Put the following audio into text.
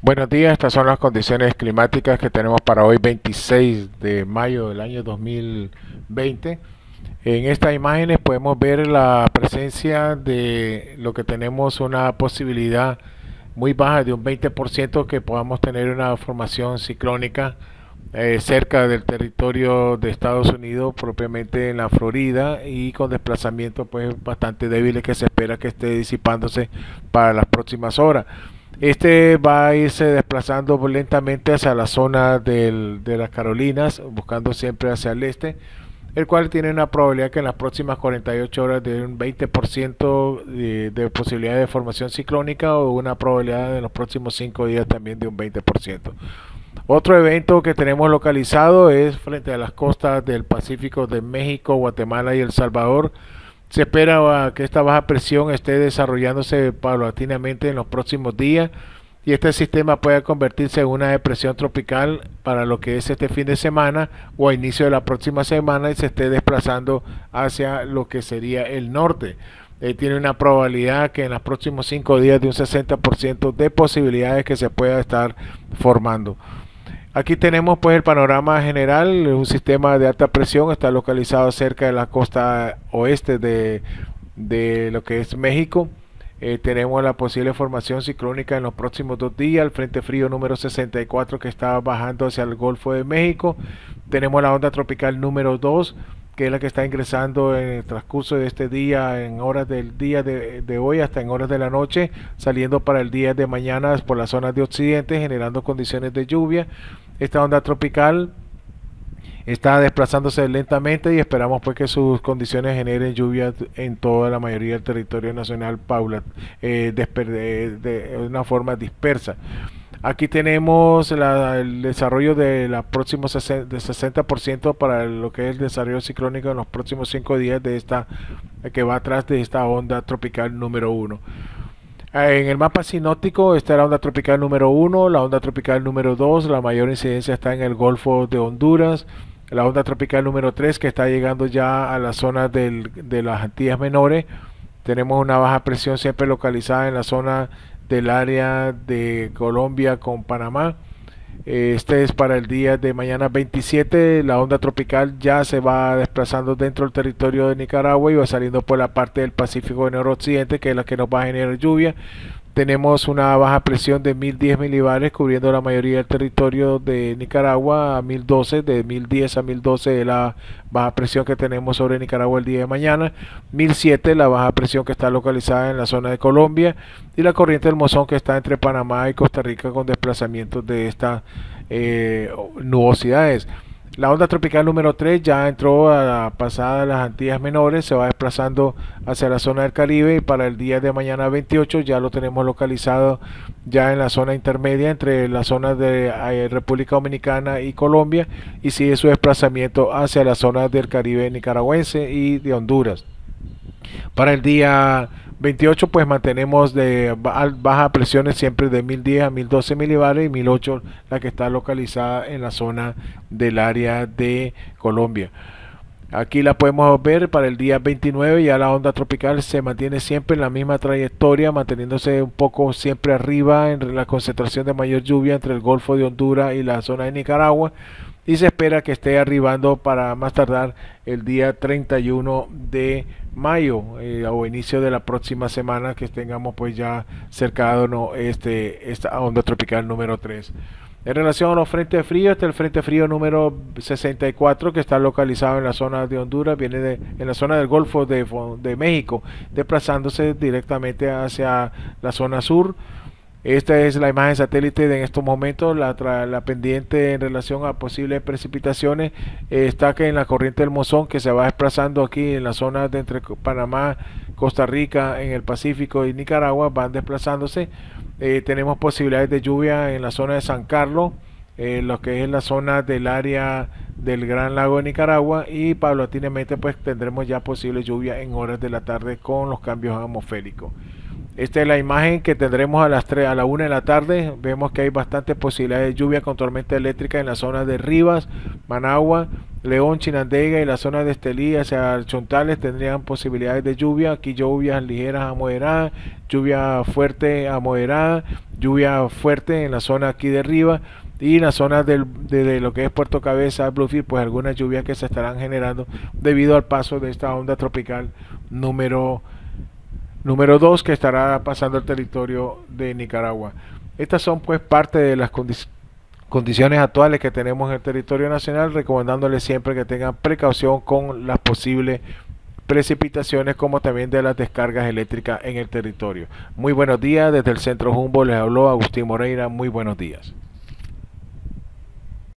Buenos días, estas son las condiciones climáticas que tenemos para hoy 26 de mayo del año 2020. En estas imágenes podemos ver la presencia de lo que tenemos una posibilidad muy baja de un 20% que podamos tener una formación ciclónica eh, cerca del territorio de Estados Unidos, propiamente en la Florida, y con desplazamiento pues bastante débiles que se espera que esté disipándose para las próximas horas. Este va a irse desplazando lentamente hacia la zona de las Carolinas, buscando siempre hacia el este, el cual tiene una probabilidad que en las próximas 48 horas de un 20% de, de posibilidad de formación ciclónica o una probabilidad en los próximos 5 días también de un 20%. Otro evento que tenemos localizado es frente a las costas del Pacífico de México, Guatemala y El Salvador se espera que esta baja presión esté desarrollándose paulatinamente en los próximos días y este sistema pueda convertirse en una depresión tropical para lo que es este fin de semana o a inicio de la próxima semana y se esté desplazando hacia lo que sería el norte. Eh, tiene una probabilidad que en los próximos cinco días de un 60% de posibilidades que se pueda estar formando. Aquí tenemos pues el panorama general, un sistema de alta presión está localizado cerca de la costa oeste de, lo que es México. Eh, tenemos la posible formación ciclónica en los próximos dos días, el frente frío número 64 que está bajando hacia el Golfo de México. Tenemos la onda tropical número 2 que es la que está ingresando en el transcurso de este día, en horas del día de, hoy hasta en horas de la noche, saliendo para el día de mañana por las zonas de occidente, generando condiciones de lluvia. Esta onda tropical está desplazándose lentamente y esperamos pues que sus condiciones generen lluvia en toda la mayoría del territorio nacional paula, eh, de una forma dispersa. Aquí tenemos el desarrollo de la próxima de 60% para lo que es el desarrollo ciclónico en los próximos 5 días de esta que va atrás de esta onda tropical número 1. En el mapa sinóptico está la onda tropical número 1, la onda tropical número 2, la mayor incidencia está en el Golfo de Honduras, la onda tropical número 3 que está llegando ya a la zona del, de las Antillas Menores. Tenemos una baja presión siempre localizada en la zona del área de Colombia con Panamá. Este es para el día de mañana 27. La onda tropical ya se va desplazando dentro del territorio de Nicaragua y va saliendo por la parte del Pacífico de noroccidente, que es la que nos va a generar lluvia tenemos una baja presión de 1010 milibares cubriendo la mayoría del territorio de Nicaragua a 1012, de 1010 a 1012 es la baja presión que tenemos sobre Nicaragua el día de mañana, 1007 la baja presión que está localizada en la zona de Colombia y la corriente del Mozón que está entre Panamá y Costa Rica con desplazamientos de estas eh, nubosidades. La onda tropical número 3 ya entró a pasada las Antillas Menores, se va desplazando hacia la zona del Caribe y para el día de mañana 28 ya lo tenemos localizado ya en la zona intermedia entre las zonas de eh, República Dominicana y Colombia y sigue su desplazamiento hacia las zonas del Caribe nicaragüense y de Honduras. Para el día 28 pues mantenemos de baja presiones siempre de 1010 a 1012 milibares y 1008 la que está localizada en la zona del área de Colombia. Aquí la podemos ver para el día 29, ya la onda tropical se mantiene siempre en la misma trayectoria, manteniéndose un poco siempre arriba en la concentración de mayor lluvia entre el Golfo de Honduras y la zona de Nicaragua y se espera que esté arribando para más tardar el día 31 de mayo eh, o inicio de la próxima semana que tengamos pues ya cercano este, esta onda tropical número 3. En relación a los frentes fríos, este es el frente frío número 64 que está localizado en la zona de Honduras, viene de, en la zona del Golfo de, de México, desplazándose directamente hacia la zona sur. Esta es la imagen satélite de en estos momentos, la, la pendiente en relación a posibles precipitaciones está que en la corriente del Mozón que se va desplazando aquí en la zona de entre Panamá, Costa Rica, en el Pacífico y Nicaragua, van desplazándose. Eh, tenemos posibilidades de lluvia en la zona de San Carlos, en lo que es la zona del área del Gran Lago de Nicaragua y paulatinamente pues tendremos ya posible lluvia en horas de la tarde con los cambios atmosféricos. Esta es la imagen que tendremos a las 3, a la 1 de la tarde. Vemos que hay bastantes posibilidades de lluvia con tormenta eléctrica en la zona de Rivas, Managua, León, Chinandega y la zona de Estelí hacia Chontales tendrían posibilidades de lluvia. Aquí lluvias ligeras a moderadas, lluvia fuerte a moderada, lluvia fuerte en la zona aquí de arriba y en la zona de, lo que es Puerto Cabeza, Bluefield, pues algunas lluvias que se estarán generando debido al paso de esta onda tropical número número 2 que estará pasando el territorio de Nicaragua. Estas son pues parte de las condiciones actuales que tenemos en el territorio nacional, recomendándoles siempre que tengan precaución con las posibles precipitaciones como también de las descargas eléctricas en el territorio. Muy buenos días, desde el centro Jumbo les habló Agustín Moreira, muy buenos días.